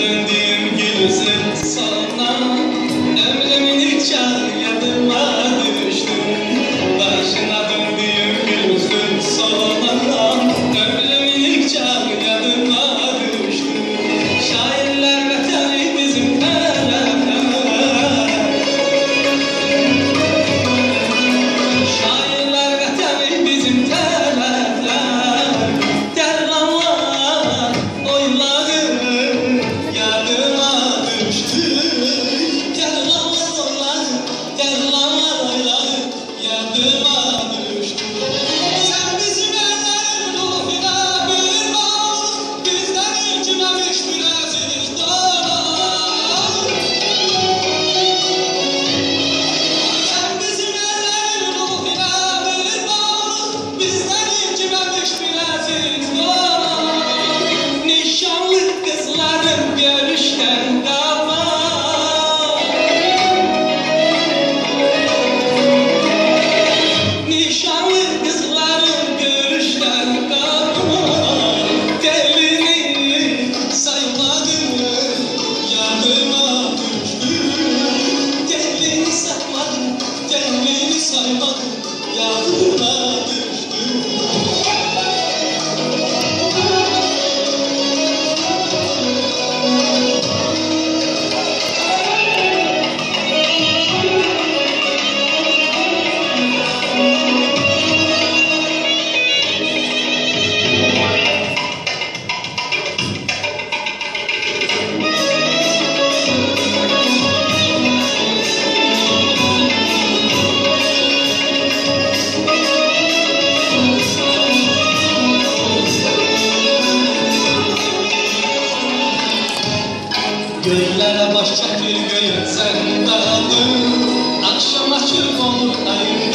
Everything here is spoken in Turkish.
döndüm gülsün sana Ömrümün üç ayı Good morning. Göllere başka bir göl sen dağılır Akşam açık olur ayın